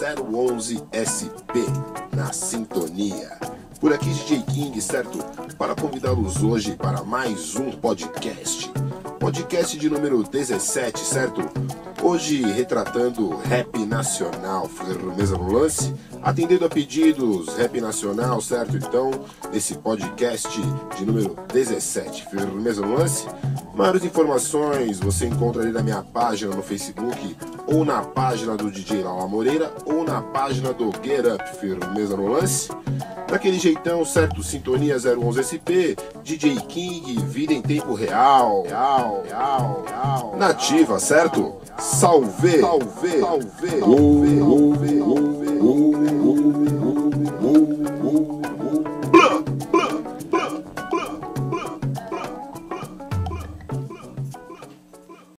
011 SP, na sintonia. Por aqui DJ King, certo? Para convidá-los hoje para mais um podcast. Podcast de número 17, certo? Hoje retratando rap nacional, firmeza no lance, atendendo a pedidos rap nacional, certo? Então, nesse podcast de número 17, firmeza no lance, maiores informações você encontra ali na minha página no Facebook, ou na página do DJ Lala Moreira ou na página do Get Up, firmeza no lance. Daquele jeitão, certo? Sintonia 011 SP, DJ King, vida em tempo real. Real, real, real. Nativa, certo? Salve! Salve! Salve! Salve! Salve! Salve! Salve! Salve!